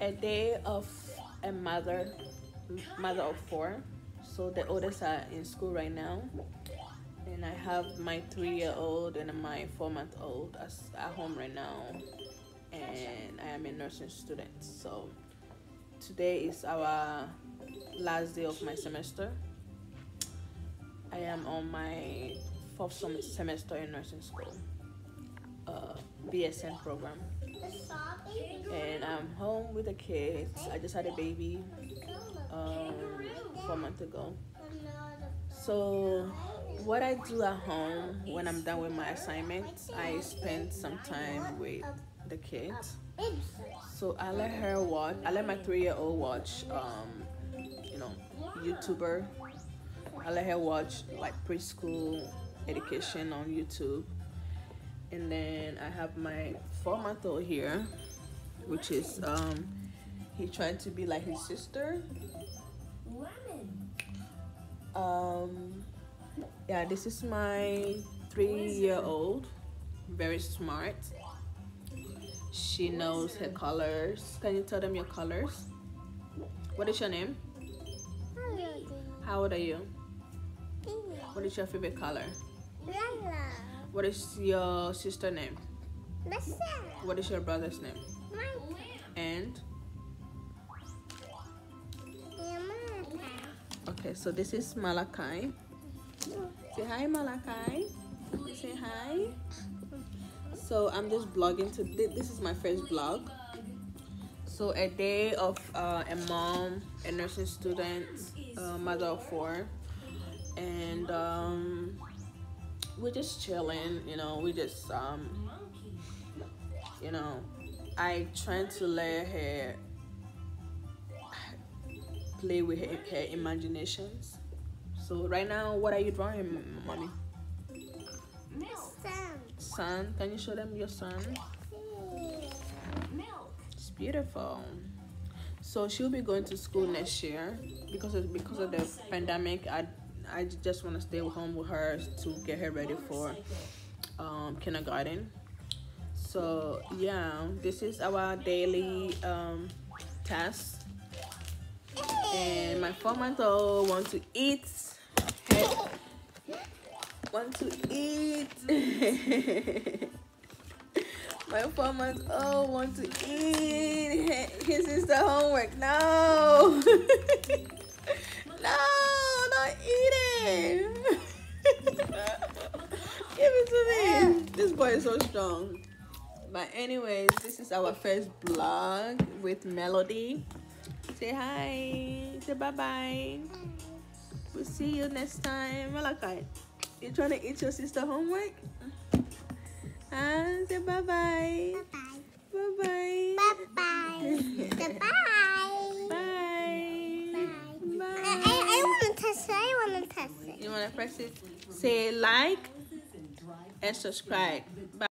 a day of a mother mother of four. So the oldest are in school right now. And i have my three-year-old and my four-month-old at home right now. And i am a nursing student. So today is our last day of my semester. I am on my fourth semester in nursing school uh, bsn program and I'm home with the kids. I just had a baby um, four months ago. So what I do at home when I'm done with my assignments, I spend some time with the kids. So I let her watch. I let my three-year-old watch, um, you know, YouTuber. I let her watch like preschool education on YouTube and then I have my four month old here which is um he tried to be like his sister. Um yeah this is my three year old very smart. She knows her colors. Can you tell them your colors? What is your name? How old are you? What is your favorite color what is your sister name? What is your brother's name? And? Okay, so this is Malachi. Say hi, Malachi. Say hi. So I'm just blogging to this is my first blog. So a day of uh, a mom, a nursing student, uh, mother of four, and um, we're just chilling, you know, we just um you know, I trying to let her play with her, her imaginations. So right now, what are you drawing, mommy? Sun. Sun. Can you show them your sun? Milk. It's beautiful. So she'll be going to school next year because of because of the pandemic. I I just want to stay home with her to get her ready for um, kindergarten. So yeah, this is our daily um, task. And my four month old wants to eat. want to eat. my four month old want to eat his is the homework. No. no This boy is so strong. But anyways, this is our first vlog with Melody. Say hi. Say bye-bye. We'll see you next time. Malachi, you trying to eat your sister homework? Huh? Say bye-bye. Bye-bye. Bye-bye. Bye-bye. Bye. Bye. I, I want to test it. I want to test it. You want to press it? Say like and subscribe. Bye.